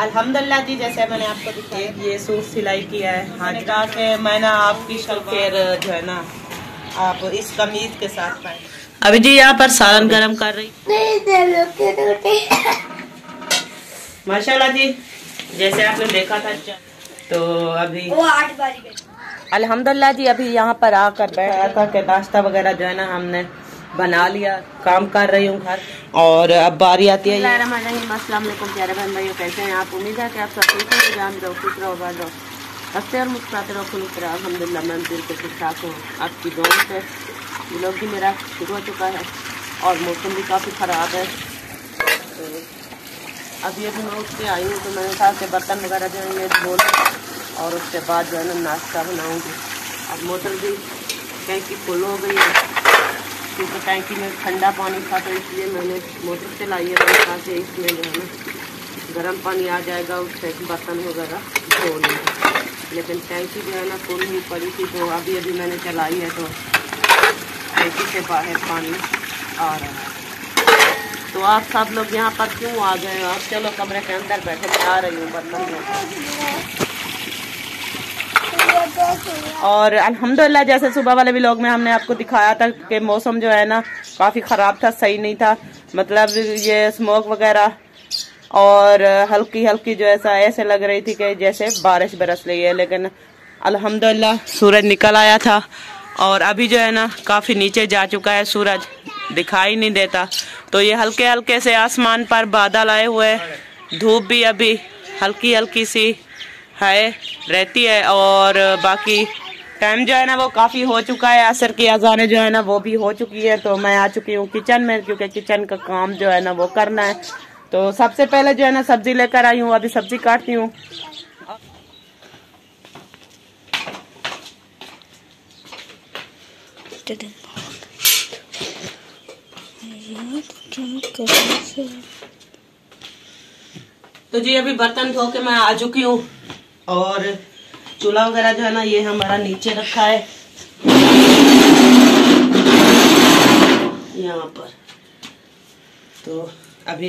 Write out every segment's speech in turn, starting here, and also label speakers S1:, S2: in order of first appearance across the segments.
S1: अल्हम्दुलिल्लाह जी जैसे मैंने आपको दिखाया। ये सूट सिलाई किया है मैंने कहा कि मैंने आपकी शलफेर जो है ना आप इस कमीज के साथ पाए। अभी जी यहाँ पर सालन गरम कर रही। माशाल्लाह जी जैसे आपने देखा था तो अभी वो आठ बारी अल्हम्दुलिल्लाह जी अभी यहाँ पर आकर बैठा था कि नाश्ता वगैरह जो है ना हमने बना लिया, काम कर रही हूँ घर। और अब बारी आती है अस्सलाम वालेकुम बहन भाइयों कैसे हैं आप? उम्मीद है कि आप सब रहो खुश रहो रहो हँसते और मुस्कुराते रहो खुश रहो अलहमदिल्ला मैं बिल्कुल ठीक ठाक हूँ। आपकी दुआ से ब्लॉग भी मेरा शुरू हो चुका है और मौसम भी काफ़ी ख़राब है। तो अभी अभी मैं उठ के आई हूँ तो मैंने कहा कि बर्तन वगैरह जो है ये और उसके बाद जो है ना नाश्ता बनाऊँगी। अब मोटर भी कहीं की फुल हो गई है। क्योंकि टैंकी में ठंडा पानी था तो इसलिए मैंने मोटर चलाई है मैंने कहा कि इसमें जो है ना, गर्म पानी आ जाएगा, उससे बर्तन वगैरह धो लेंगे। लेकिन टैंकी जो है ना, फुल ही पड़ी थी तो अभी अभी मैंने चलाई है तो टैंकी से बाहर पानी आ रहा है। तो आप सब लोग यहाँ पर क्यों आ गए आप चलो कमरे के अंदर बैठे मैं आ रही हूँ, बर्तन और अल्हम्दुलिल्लाह, जैसे सुबह वाले व्लॉग में हमने आपको दिखाया था कि मौसम जो है ना, काफ़ी ख़राब था, सही नहीं था। मतलब ये स्मोक वगैरह और हल्की हल्की जो ऐसा, ऐसे लग रही थी कि जैसे बारिश बरस रही है, लेकिन अल्हम्दुलिल्लाह सूरज निकल आया था और अभी जो है ना, काफ़ी नीचे जा चुका है, सूरज दिखाई नहीं देता। तो ये हल्के हल्के से आसमान पर बादल आए हुए धूप भी अभी हल्की हल्की सी है, रहती है और बाकी टाइम जो है ना वो काफ़ी हो चुका है। असर की अजाने जो है ना वो भी हो चुकी है तो मैं आ चुकी हूँ किचन में क्योंकि किचन का काम जो है ना वो करना है। तो सबसे पहले जो है ना सब्ज़ी लेकर आई हूँ, अभी सब्ज़ी काटती हूँ। तो जी, अभी बर्तन धो के मैं आ चुकी हूँ। और चूल्हा वगैरह जो है ना, ये हमारा नीचे रखा है। यहाँ पर। तो अभी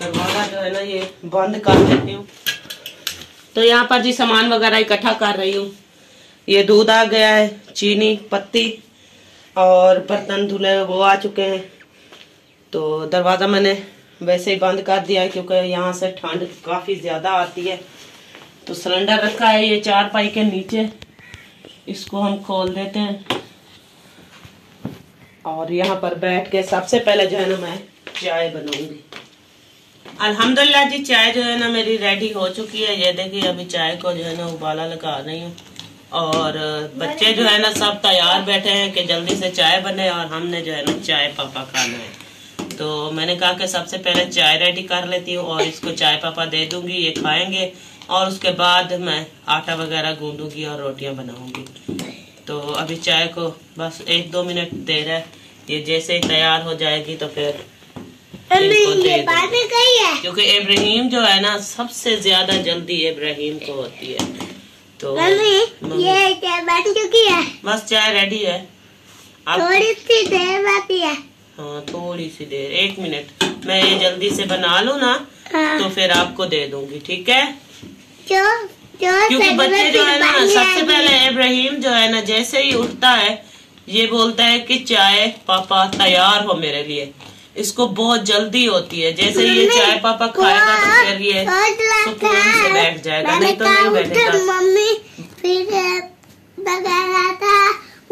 S1: दरवाज़ा जो है ना, ये बंद कर देती हूँ। तो यहाँ पर जी सामान वगैरह इकट्ठा कर रही हूँ। ये दूध आ गया है, चीनी, पत्ती और बर्तन धुले वो आ चुके हैं। तो दरवाज़ा मैंने वैसे ही बंद कर दिया है, क्योंकि यहाँ से ठंड काफ़ी ज़्यादा आती है। तो सिलेंडर रखा है ये चार पाई के नीचे। इसको हम खोल देते हैं। और यहाँ पर बैठ के सबसे पहले जो है ना मैं चाय बनाऊँगी। अल्हम्दुलिल्लाह जी, चाय जो है ना मेरी रेडी हो चुकी है। ये देखिए, अभी चाय को जो है ना उबाला लगा रही हूँ। और बच्चे जो है ना सब तैयार बैठे हैं कि जल्दी से चाय बने और हमने जो है ना चाय पापा खाना है। तो मैंने कहा कि सबसे पहले चाय रेडी कर लेती हूँ और इसको चाय पापा दे दूँगी ये खाएँगे और उसके बाद मैं आटा वगैरह गूंदूँगी और रोटियाँ बनाऊँगी। तो अभी चाय को बस एक दो मिनट दे रहा है। ये जैसे ही तैयार हो जाएगी तो फिर क्योंकि इब्राहिम जो है ना सबसे ज़्यादा जल्दी इब्राहिम को होती है। तो
S2: ये चाय बन चुकी है।
S1: बस चाय रेडी है।
S2: थोड़ी सी देर बाकी है।
S1: हाँ थोड़ी सी देर एक मिनट। मैं ये जल्दी से बना लू ना
S2: हाँ।
S1: तो फिर आपको दे दूँगी ठीक है?
S2: जो जो
S1: क्योंकि बच्चे जो है ना सबसे पहले इब्राहिम जो है ना जैसे ही उठता है ये बोलता है कि चाय पापा तैयार हो मेरे लिए। इसको बहुत जल्दी होती है जैसे ही ये चाय पापा खाएगा तो फिर ये सुकून से बैठ जाएगा नहीं तो नहीं बैठेगा।
S2: मम्मी फिर था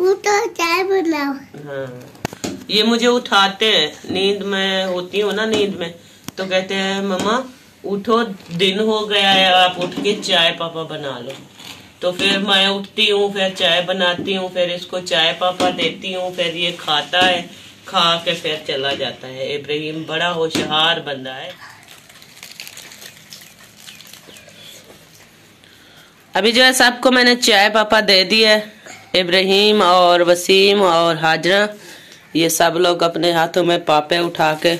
S2: उठो चाय बनाओ।
S1: हाँ। ये मुझे उठाते हैं। नींद में होती हूँ ना नींद में। तो कहते हैं, मम्मा, उठो, दिन हो गया है, आप उठ के चाय पापा बना लो। तो फिर मैं उठती हूँ, फिर चाय बनाती हूँ, फिर इसको चाय पापा देती हूँ, फिर ये खाता है, खा के फिर चला जाता है। इब्राहिम बड़ा होशियार बंदा है। अभी जो है, सबको मैंने चाय पापा दे दी है। इब्राहिम और वसीम और हाजरा। ये सब लोग अपने हाथों में पापे उठा के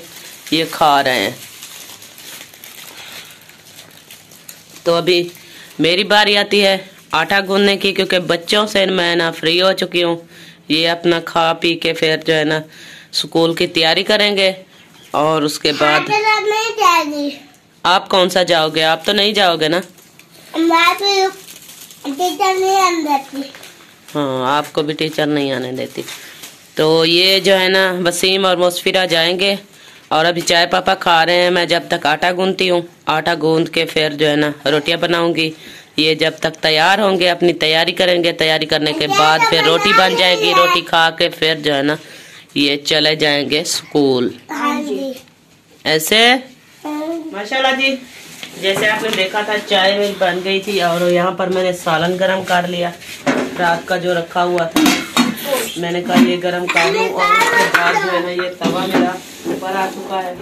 S1: ये खा रहे हैं। तो अभी मेरी बारी आती है आटा गूंदने की क्योंकि बच्चों से मैं ना फ्री हो चुकी हूँ। ये अपना खा पी के फिर जो है ना स्कूल की तैयारी करेंगे और उसके बाद
S2: नहीं
S1: आप कौन सा जाओगे? आप तो नहीं जाओगे ना?
S2: टीचर नहीं आने देती।
S1: हाँ आपको भी टीचर नहीं आने देती। तो ये जो है ना, वसीम और मुस्फिरा जाएँगे और अभी चाय पापा खा रहे हैं। मैं जब तक आटा गूंदती हूँ, आटा गूंद के फिर जो है ना रोटियाँ बनाऊँगी। ये जब तक तैयार होंगे, अपनी तैयारी करेंगे। तैयारी करने के बाद फिर रोटी बन जाएगी, रोटी खा के फिर जो है ना ये चले जाएँगे स्कूल। ऐसे? माशाल्लाह जी, जैसे आपने देखा था, चाय मेरी बन गई थी और यहाँ पर मैंने सालन गरम कर लिया। रात का जो रखा हुआ था। मैंने कहा ये गरम कर लूँ और उसके बाद जो है ना ये तवा मेरा ऊपर आ चुका है।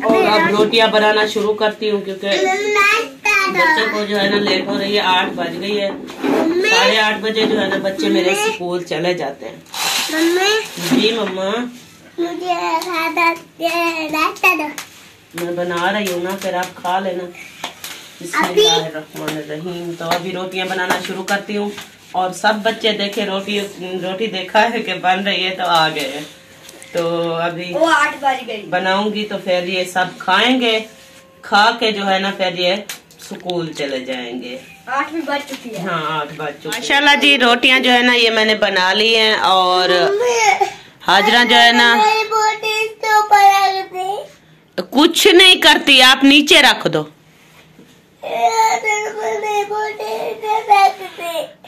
S1: और अब रोटियाँ बनाना शुरू करती हूँ क्योंकि बच्चों को जो है ना लेट हो रही है आठ बज गई है। साढ़े आठ बजे जो है ना बच्चे मेरे स्कूल चले जाते हैं। जी मम्मा।
S2: मुझे
S1: मैं बना रही हूँ ना फिर आप खा लेना। रहीम। तो अभी रोटियाँ बनाना शुरू करती हूँ। और सब बच्चे देखे रोटी रोटी देखा है कि बन रही है तो आ गए। तो अभी
S2: वो आठ बज गई।
S1: बनाऊँगी तो फिर ये सब खाएँगे खा के जो है ना फिर ये स्कूल चले जाएँगे।
S2: आठ भी बज चुकी है।
S1: हाँ आठ बज चुकी माशाल्लाह जी रोटियाँ जो है ना ये मैंने बना ली हैं और हाजरा जो है ना कुछ नहीं करती आप नीचे रख दो।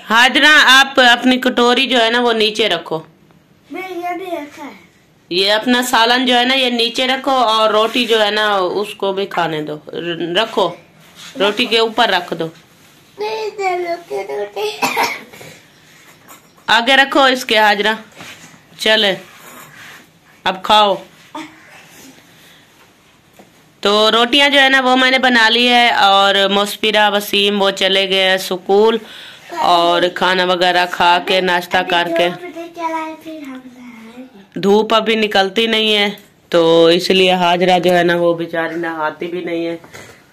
S1: हाजरा आप अपनी कटोरी जो है ना वो नीचे रखो।
S2: मैं ये भी रखा है।
S1: ये अपना सालन जो है ना ये नीचे रखो और रोटी जो है ना उसको भी खाने दो। रखो। रोटी के ऊपर रख दो। आगे रखो इसके हाजरा। चले। अब खाओ। तो रोटियाँ जो है ना वो मैंने बना ली है और मुस्फिरा वसीम वो चले गए हैं स्कूल। और खाना वगैरह खा के नाश्ता करके। धूप अभी निकलती नहीं है तो इसलिए हाजरा जो है ना वो बेचारी नहाती भी नहीं है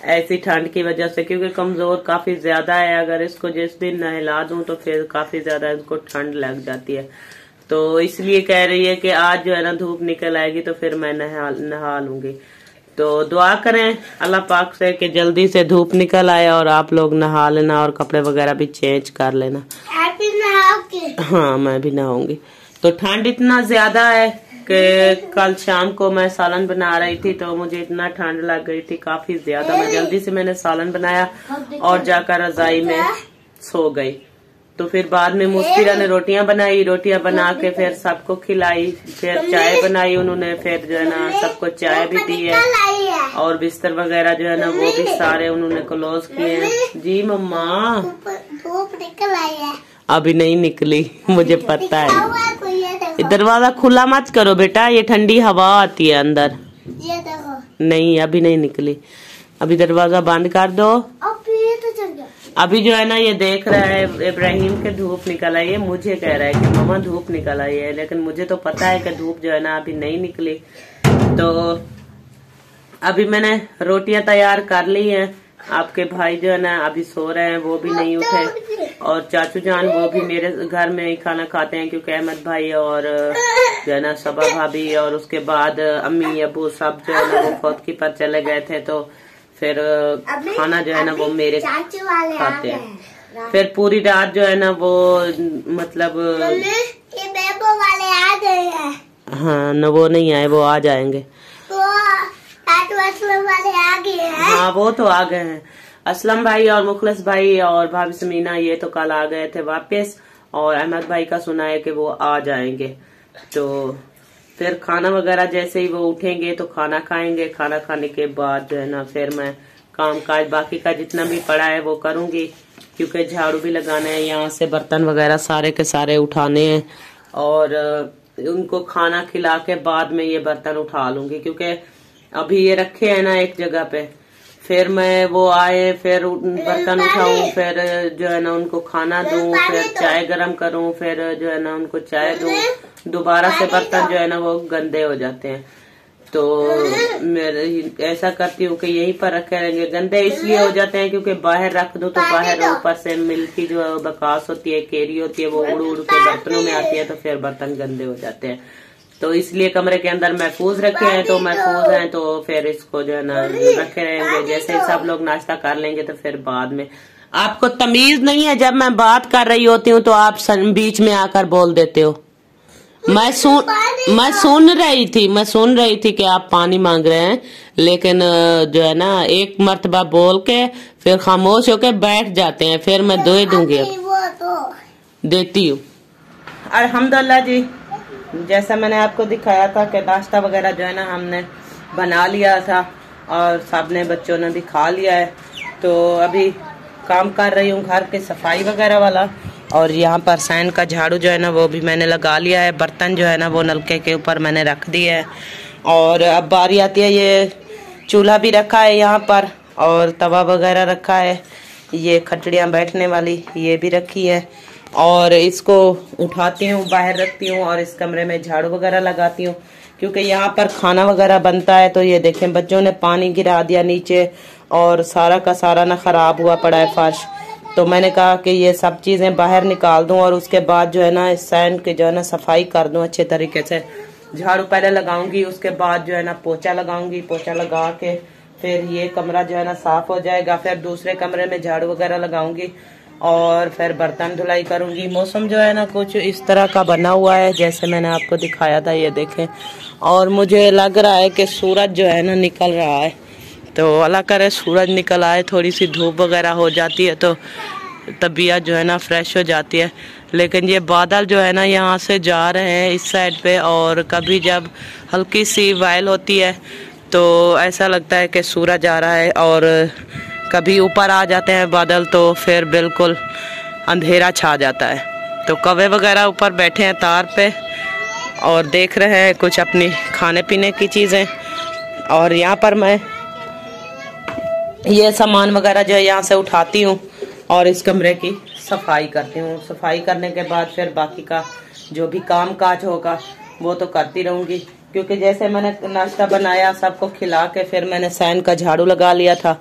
S1: ऐसी ठंड की वजह से क्योंकि कमज़ोर काफ़ी ज़्यादा है। अगर इसको जिस दिन नहला दूँ तो फिर काफ़ी ज़्यादा इसको ठंड लग जाती है। तो इसलिए कह रही है कि आज जो है ना धूप निकल आएगी तो फिर मैं नहा नहा लूँगी। तो दुआ करें। अल्लाह पाक से कि जल्दी से धूप निकल आए और आप लोग नहा लेना और कपड़े वगैरह भी चेंज कर लेना।
S2: भी
S1: हाँ मैं भी नहाऊँगी। तो ठंड इतना ज़्यादा है कि कल शाम को मैं सालन बना रही थी तो मुझे इतना ठंड लग गई थी काफ़ी ज़्यादा। मैं जल्दी से मैंने सालन बनाया और जाकर रजाई में सो गई। तो फिर बाद में मुस्फिरा ने रोटियाँ बनाई रोटियाँ बना के फिर सबको खिलाई फिर चाय बनाई उन्होंने फिर जो है ना सबको चाय भी दी है। और बिस्तर वगैरह जो है ना वो भी सारे उन्होंने क्लोज किए हैं। जी मम्मा। अभी नहीं निकली मुझे पता है। दरवाज़ा खुला मत करो बेटा ये ठंडी हवा आती है अंदर।
S2: ये देखो।
S1: नहीं अभी नहीं निकली। अभी दरवाज़ा बंद कर दो। अभी जो है ना ये देख रहा है इब्राहिम के धूप निकल आई है। मुझे कह रहा है कि मामा धूप निकल आई है। लेकिन मुझे तो पता है कि धूप जो है ना अभी नहीं निकली। तो अभी मैंने रोटियाँ तैयार कर ली हैं। आपके भाई जो है ना अभी सो रहे हैं वो भी नहीं उठे। और चाचू जान वो भी मेरे घर में ही खाना खाते हैं क्योंकि अहमद भाई और जो है ना सबा भाभी और उसके बाद अम्मी अबू सब जो है ना वो फौतकी पर चले गए थे। तो फिर खाना जो है ना वो मेरे
S2: वाले
S1: खाते हैं। फिर पूरी रात जो है ना वो मतलब
S2: वाले आ गए हैं।
S1: हाँ न वो नहीं आए वो आ जाएँगे।
S2: वो वाले आ गए हैं।
S1: हाँ वो तो आ गए हैं। असलम भाई और मुखलस भाई और भाभी समीना ये तो कल आ गए थे वापस और अहमद भाई का सुना है कि वो आ जाएँगे। तो फिर खाना वगैरह जैसे ही वो उठेंगे तो खाना खाएँगे। खाना खाने के बाद जो है ना फिर मैं काम काज बाकी का जितना भी पड़ा है वो करूँगी क्योंकि झाड़ू भी लगाना है यहाँ से बर्तन वगैरह सारे के सारे उठाने हैं और उनको खाना खिला के बाद में ये बर्तन उठा लूँगी क्योंकि अभी ये रखे हैं ना एक जगह पे। फिर मैं वो आए फिर बर्तन उठाऊं फिर जो है ना उनको खाना दूँ फिर चाय गरम करूँ फिर जो है ना उनको चाय दूँ। दोबारा से बर्तन जो है ना वो गंदे हो जाते हैं। तो मेरे ऐसा करती हूँ कि यहीं पर रखे रहेंगे। गंदे इसलिए हो जाते हैं क्योंकि बाहर रख दो तो बाहर ऊपर से मिल्की जो है बकास होती है केरी होती है वो उड़ उड़ के बर्तनों में आती है तो फिर बर्तन गंदे हो जाते हैं। तो इसलिए कमरे के अंदर महफूज रखे हैं तो महफूज हैं तो फिर इसको जो है ना रखे रहेंगे। जैसे सब लोग नाश्ता कर लेंगे तो फिर बाद में। आपको तमीज नहीं है जब मैं बात कर रही होती हूँ तो आप बीच में आकर बोल देते हो। मैं सुन मैं सुन रही थी मैं सुन रही थी कि आप पानी मांग रहे हैं लेकिन जो है ना एक मरतबा बोल के फिर खामोश होके बैठ जाते हैं फिर मैं दे दूँगी। अब देती हूँ। अल्हम्दुलिल्लाह जी जैसा मैंने आपको दिखाया था कि नाश्ता वगैरह जो है ना हमने बना लिया था और सबने बच्चों ने भी खा लिया है। तो अभी काम कर रही हूँ घर की सफ़ाई वगैरह वाला। और यहाँ पर सैन का झाड़ू जो है ना, वो भी मैंने लगा लिया है। बर्तन जो है ना, वो नलके के ऊपर मैंने रख दिया है। और अब बारी आती है, ये चूल्हा भी रखा है यहाँ पर और तवा वगैरह रखा है। ये खटड़ियाँ बैठने वाली, ये भी रखी है। और इसको उठाती हूँ, बाहर रखती हूँ और इस कमरे में झाड़ू वगैरह लगाती हूँ। क्योंकि यहाँ पर खाना वगैरह बनता है तो ये देखें, बच्चों ने पानी गिरा दिया नीचे और सारा का सारा ना खराब हुआ पड़ा है, फर्श। तो मैंने कहा कि ये सब चीज़ें बाहर निकाल दूँ और उसके बाद जो है ना, इस सैन की जो है ना सफ़ाई कर दूँ अच्छे तरीके से। झाड़ू पहले लगाऊँगी, उसके बाद जो है ना पोछा लगाऊँगी। पोछा लगा के फिर ये कमरा जो है ना साफ़ हो जाएगा। फिर दूसरे कमरे में झाड़ू वगैरह लगाऊँगी और फिर बर्तन धुलाई करूँगी। मौसम जो है ना कुछ इस तरह का बना हुआ है, जैसे मैंने आपको दिखाया था, ये देखें। और मुझे लग रहा है कि सूरज जो है ना निकल रहा है। तो अल्लाह करे, सूरज निकल आए थोड़ी सी धूप वगैरह हो जाती है तो तबीयत जो है ना फ्रेश हो जाती है। लेकिन ये बादल जो है ना यहाँ से जा रहे हैं इस साइड पे और कभी जब हल्की सी वायल होती है तो ऐसा लगता है कि सूरज आ रहा है और कभी ऊपर आ जाते हैं बादल तो फिर बिल्कुल अंधेरा छा जाता है। तो कवे वगैरह ऊपर बैठे हैं तार पे और देख रहे हैं कुछ अपनी खाने पीने की चीज़ें। और यहाँ पर मैं ये सामान वगैरह जो है यहाँ से उठाती हूँ और इस कमरे की सफ़ाई करती हूँ। सफ़ाई करने के बाद फिर बाकी का जो भी काम काज होगा, वो तो करती रहूँगी। क्योंकि जैसे मैंने नाश्ता बनाया, सबको खिला के फिर मैंने सैन का झाड़ू लगा लिया था।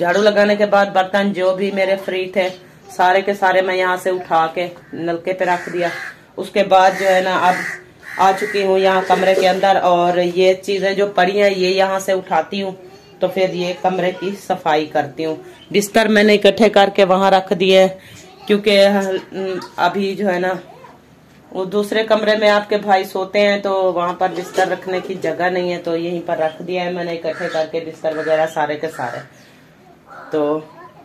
S1: झाड़ू लगाने के बाद बर्तन जो भी मेरे फ्री थे, सारे के सारे मैं यहाँ से उठा के नलके पे रख दिया। उसके बाद जो है ना, अब आ चुकी हूँ यहाँ कमरे के अंदर और ये चीज़ें जो पड़ी हैं, ये यहाँ से उठाती हूँ। तो फिर ये कमरे की सफ़ाई करती हूँ। बिस्तर मैंने इकट्ठे करके वहाँ रख दिए, क्योंकि अभी जो है ना, वो दूसरे कमरे में आपके भाई सोते हैं तो वहाँ पर बिस्तर रखने की जगह नहीं है तो यहीं पर रख दिया है मैंने इकट्ठे करके बिस्तर वगैरह सारे के सारे। तो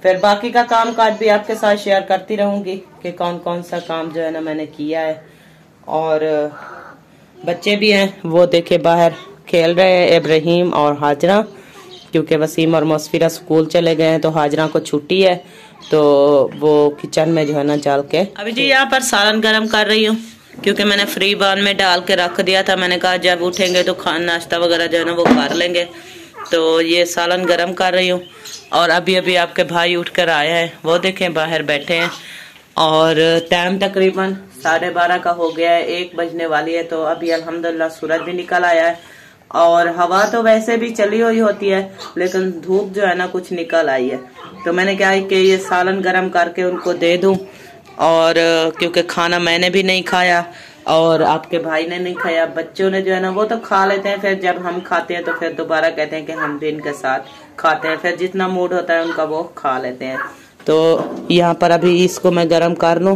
S1: फिर बाकी का काम काज भी आपके साथ शेयर करती रहूँगी कि कौन कौन सा काम जो है ना मैंने किया है। और, बच्चे भी हैं, वो देखे बाहर खेल रहे हैं, इब्राहिम और हाजरा। क्योंकि वसीम और मौसफिरा स्कूल चले गए हैं तो हाजरा को छुट्टी है तो वो किचन में जो है ना डाल के अभी जी यहाँ पर सालन गर्म कर रही हूँ, क्योंकि मैंने फ्री बान में डाल के रख दिया था। मैंने कहा जब उठेंगे तो खान नाश्ता वगैरह जो है ना वो कर लेंगे। तो ये सालन गर्म कर रही हूँ, और अभी अभी आपके भाई उठ कर आए हैं, वो देखें, बाहर बैठे हैं। और टाइम तकरीबन साढ़े बारह का हो गया है, एक बजने वाली है तो अभी अल्हम्दुलिल्लाह सूरज भी निकल आया है। और हवा तो वैसे भी चली हुई होती है, लेकिन धूप जो है ना कुछ निकल आई है। तो मैंने क्या है कि ये सालन गरम करके उनको दे दूँ। और, क्योंकि खाना मैंने भी नहीं खाया, और आपके भाई ने नहीं खाया, बच्चों ने जो है ना वो तो खा लेते हैं, फिर जब हम खाते हैं तो फिर दोबारा कहते हैं कि हम भी इनके साथ खाते हैं, फिर जितना मूड होता है उनका वो खा लेते हैं। तो यहाँ पर अभी इसको मैं गर्म कर लूँ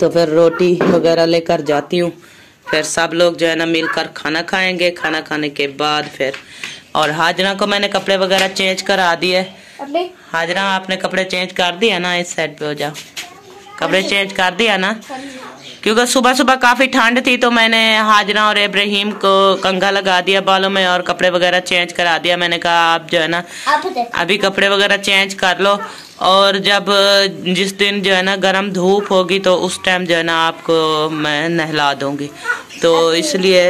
S1: तो फिर रोटी वगैरह लेकर जाती हूँ। फिर सब लोग जो है ना मिलकर खाना खाएँगे। खाना खाने के बाद फिर और हाजरा को मैंने कपड़े वगैरह चेंज करा दिए। हाजरा आपने कपड़े चेंज कर दिया ना इस साइड पे हो जाओ। कपड़े चेंज कर दिया ना? क्योंकि सुबह सुबह काफ़ी ठंड थी तो मैंने हाजरा और इब्राहिम को कंघा लगा दिया बालों में और कपड़े वगैरह चेंज करा दिया। मैंने कहा आप जो है ना अभी कपड़े वगैरह चेंज कर लो। और जब जिस दिन जो है ना गर्म धूप होगी तो उस टाइम जो है ना आपको मैं नहला दूँगी। तो इसलिए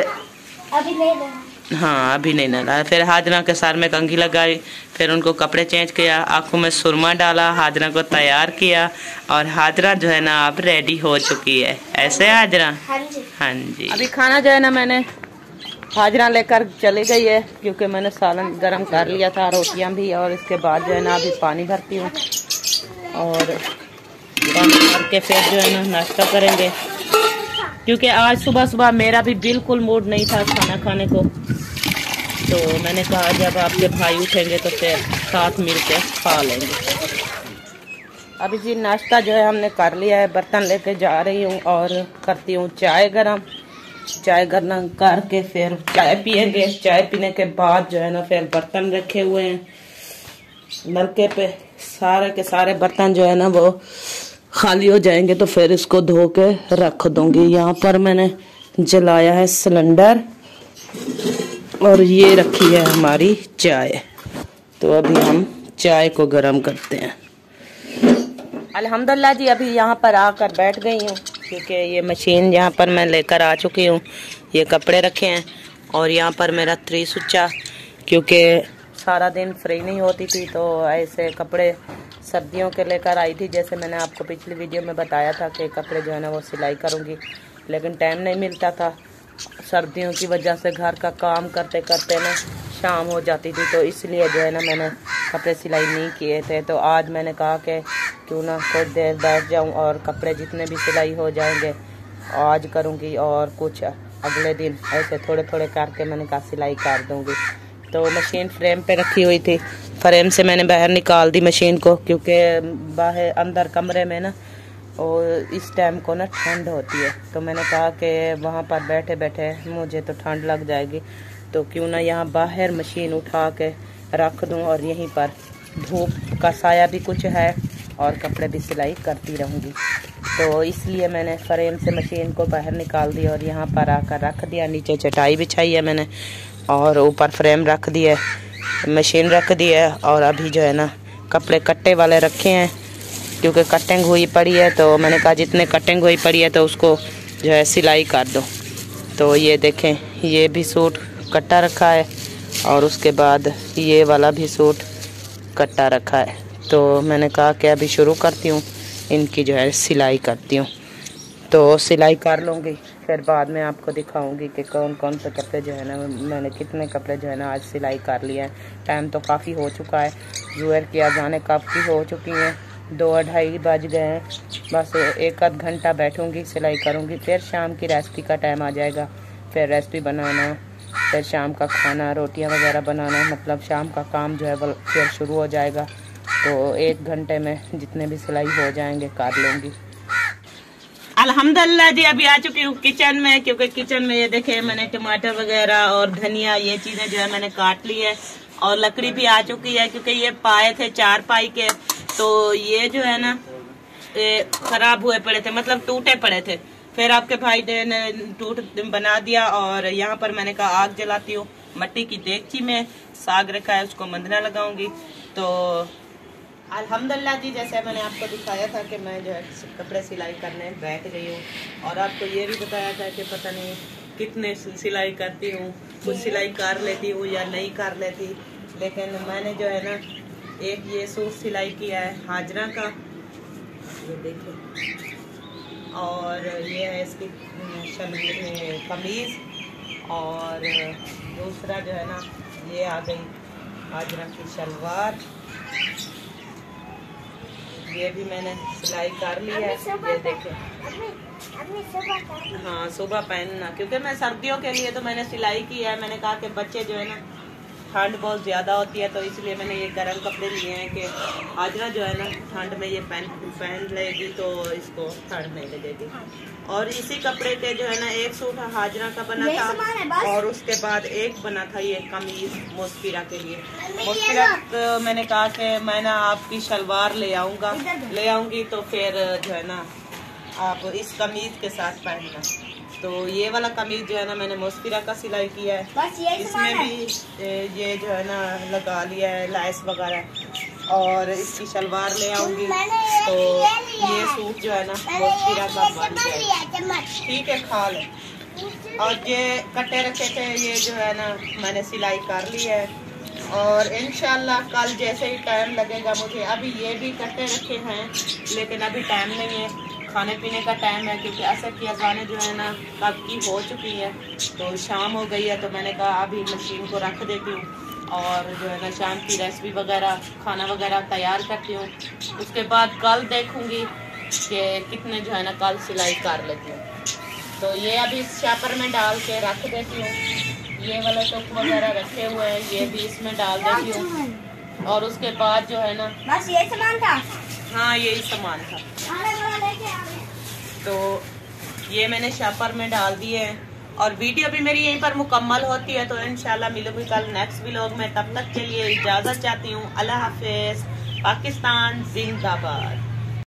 S1: हाँ अभी नहीं नहलाया फिर हाजरा के सार में कंघी लगाई फिर उनको कपड़े चेंज किया आँखों में सुरमा डाला हाजरा को तैयार किया और हाजरा जो है ना अब रेडी हो चुकी है। ऐसे हाजरा? हाँ हाँ जी। अभी खाना जो है ना मैंने हाजरा लेकर चली गई है, क्योंकि मैंने सालन गरम कर लिया था, रोटियाँ भी, और इसके बाद जो है ना अभी पानी भरती हूँ। और पानी भर के फिर जो है ना नाश्ता करेंगे। क्योंकि आज सुबह सुबह मेरा भी बिल्कुल मूड नहीं था खाना खाने को। तो मैंने कहा, जब आपके भाई उठेंगे तो फिर साथ मिल के खा लेंगे। अभी जी नाश्ता जो है हमने कर लिया है, बर्तन लेके जा रही हूँ और करती हूँ चाय गरम। चाय गरम करके फिर चाय पियेंगे। चाय पीने के बाद जो है ना फिर बर्तन रखे हुए हैं। नलके पे सारे के सारे बर्तन जो है ना वो खाली हो जाएँगे तो फिर इसको धो के रख दूँगी। यहाँ पर मैंने जलाया है सिलेंडर और ये रखी है हमारी चाय। तो अभी हम चाय को गर्म करते हैं। अल्हम्दुलिल्लाह जी, अभी यहाँ पर आकर बैठ गई हूँ। क्योंकि ये मशीन यहाँ पर मैं लेकर आ चुकी हूँ। ये कपड़े रखे हैं और यहाँ पर मेरा त्री सुच्चा क्योंकि सारा दिन फ्री नहीं होती थी तो ऐसे कपड़े सर्दियों के लेकर आई थी। जैसे मैंने आपको पिछली वीडियो में बताया था कि कपड़े जो है ना वो सिलाई करूँगी, लेकिन टाइम नहीं मिलता था। सर्दियों की वजह से घर का काम करते करते ना शाम हो जाती थी तो इसलिए जो है ना मैंने कपड़े सिलाई नहीं किए थे। तो आज मैंने कहा कि क्यों ना कुछ देर बैठ जाऊँ और कपड़े जितने भी सिलाई हो जाएँगे, आज करूँगी और कुछ अगले दिन। ऐसे थोड़े थोड़े करके मैंने कहा सिलाई कर दूँगी। तो मशीन फ्रेम पे रखी हुई थी। फ्रेम से मैंने बाहर निकाल दी मशीन को, क्योंकि बाहर अंदर कमरे में ना, और इस टाइम को ना ठंड होती है। तो मैंने कहा कि वहाँ पर बैठे बैठे मुझे तो ठंड लग जाएगी। तो क्यों ना यहाँ बाहर मशीन उठा के रख दूँ और यहीं पर धूप का साया भी कुछ है। और कपड़े भी सिलाई करती रहूँगी। तो इसलिए मैंने फ्रेम से मशीन को बाहर निकाल दिया और यहाँ पर आकर रख दिया। नीचे चटाई बिछाई है मैंने और ऊपर फ्रेम रख दिया मशीन रख दी है और अभी जो है ना कपड़े कट्टे वाले रखे हैं, क्योंकि कटिंग हुई पड़ी है तो मैंने कहा जितने कटिंग हुई पड़ी है तो उसको जो है सिलाई कर दो। तो ये देखें, ये भी सूट कट्टा रखा है और उसके बाद ये वाला भी सूट कट्टा रखा है। तो मैंने कहा कि अभी शुरू करती हूँ। इनकी जो है सिलाई करती हूँ। तो सिलाई कर लूँगी, फिर बाद में आपको दिखाऊँगी कि कौन कौन से कपड़े जो है ना, मैंने कितने कपड़े जो है ना आज सिलाई कर लिए हैं। टाइम तो काफ़ी हो चुका है। जुअर की जाने काफ़ी हो चुकी हैं। दो अढ़ाई बज गए हैं। बस एक आध घंटा बैठूँगी, सिलाई करूँगी, फिर शाम की रेसिपी का टाइम आ जाएगा। फिर रेसिपी बनाना, फिर शाम का खाना, रोटियाँ वगैरह बनाना मतलब शाम का काम जो है फिर शुरू हो जाएगा। तो एक घंटे में जितने भी सिलाई हो जाएँगे कर लूँगी। अल्हम्दुलिल्लाह जी, अभी आ चुकी हूँ किचन में, क्योंकि किचन में ये देखे, मैंने टमाटर वगैरह और धनिया, ये चीज़ें जो है मैंने काट ली है, और लकड़ी भी आ चुकी है, क्योंकि ये पाए थे, चार पाई के तो ये जो है ना खराब हुए पड़े थे मतलब टूटे पड़े थे। फिर आपके भाई ने टूट बना दिया, और यहाँ पर मैंने कहा, आग जलाती हूँ, मट्टी की देगची में साग रखा है, उसको मंदना लगाऊँगी। तो अल्हम्दुलिल्लाह जी, जैसे मैंने आपको दिखाया था कि मैं जो है कपड़े सिलाई करने बैठ गई हूँ। और आपको ये भी बताया था कि पता नहीं कितने सिलाई करती हूँ कुछ सिलाई कर लेती हूँ या नहीं कर लेती। लेकिन मैंने जो है ना, एक ये सूट सिलाई किया है हाजरा का। ये देखिए। और ये है इसकी कमीज़। और दूसरा जो है ना, ये आ गई हाजरा की शलवार। ये भी मैंने सिलाई कर ली है। ये देखे। हाँ सुबह पहनना क्योंकि मैं सर्दियों के लिए तो मैंने सिलाई की है। मैंने कहा कि बच्चे जो है ना ठंड बहुत ज़्यादा होती है तो इसलिए मैंने ये गर्म कपड़े लिए हैं कि हाजरा जो है ना ठंड में ये पहन पहन लेगी तो इसको ठंड नहीं लगेगी और इसी कपड़े के जो है ना एक सूट हाजरा का बना था और उसके बाद एक बना था ये कमीज मोस्किरा के लिए। मोस्किरा तो मैंने कहा कि मैं ना आपकी शलवार ले आऊँगा। ले आऊँगी तो फिर जो है ना आप इस कमीज के साथ पहनना। तो ये वाला कमीज जो है ना मैंने मोस्किरा का सिलाई किया है। इसमें भी ये जो है ना लगा लिया है लाइस वगैरह। और इसकी शलवार ले आऊँगी। तो ये सूट जो है ना मोस्किरा का बन गया ठीक है खा ले। और ये कट्टे रखे थे ये जो है ना मैंने सिलाई कर ली है। और इनशाला कल जैसे ही टाइम लगेगा मुझे अभी ये भी कट्टे रखे हैं लेकिन अभी टाइम नहीं है। खाने पीने का टाइम है, क्योंकि असर की अजाने जो है ना कब की हो चुकी है। तो शाम हो गई है तो मैंने कहा, अभी मशीन को रख देती हूँ और जो है ना, शाम की रेसिपी वगैरह, खाना वगैरह तैयार करती हूँ। उसके बाद कल देखूँगी कि कितने जो है ना, कल सिलाई कर लेती हूँ। तो ये अभी इस शापर में डाल के रख देती हूँ। ये वाला टुक वगैरह रखे हुए हैं, ये भी इसमें डाल देती हूँ। और उसके बाद जो है ना
S2: बस यही सामान था।
S1: हाँ यही सामान था। तो ये मैंने शापर में डाल दिए हैं। और वीडियो भी मेरी यहीं पर मुकम्मल होती है तो इनशाला मिलूँगी कल नेक्स्ट व्लॉग में। तब तक के लिए इजाज़त चाहती हूँ। अल्लाह हाफिज। पाकिस्तान जिंदाबाद।